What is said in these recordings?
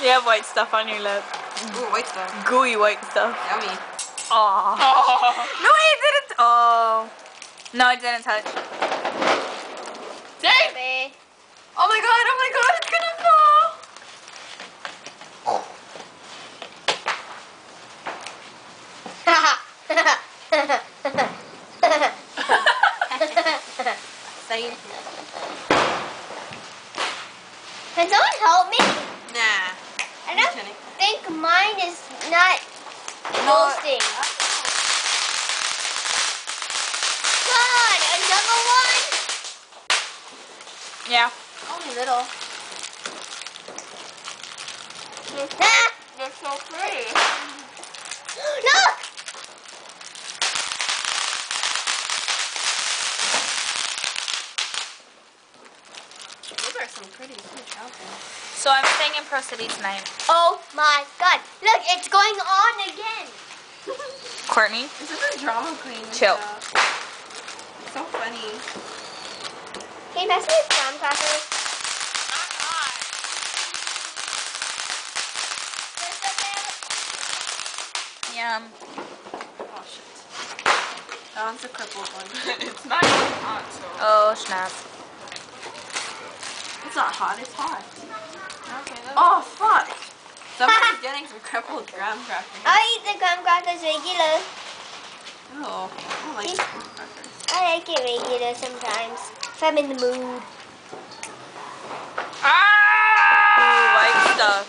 You have white stuff on your lip. Ooh, white stuff. Gooey white stuff. Yummy. Aww. Oh. No, it didn't. Oh. No, it didn't touch. Dave! Baby. Oh my god, oh my god, it's gonna fall! Same. Can someone help me? Nah. Mine is not No. posting. God, another one? Yeah. Only little. Ah, They're so pretty. look! Those are some pretty huge outfits. So I'm staying in Pro City tonight. Oh my god. Look, it's going on again. Courtney. This is a drama queen. Chill. stuff. So funny. Can you pass me a graham cracker? Yum. Oh shit. That one's a crippled one. it's not even hot, so. Oh, snap. It's not hot, it's hot. Okay, that's Oh fuck! Somebody's getting some crippled graham crackers. I'll eat the graham crackers regular. Oh, I don't like graham crackers. I like it regular sometimes. If I'm in the mood. Ooh, Ah! white stuff.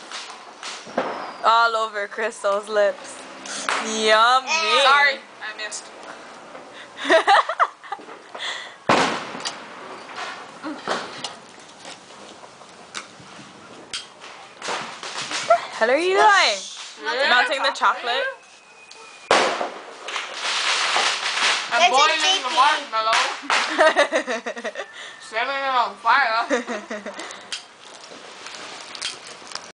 All over Crystal's lips. Yummy. Sorry, I missed. Hell are you doing? Melting the chocolate? I'm That's boiling the chicken. marshmallow, setting it on fire.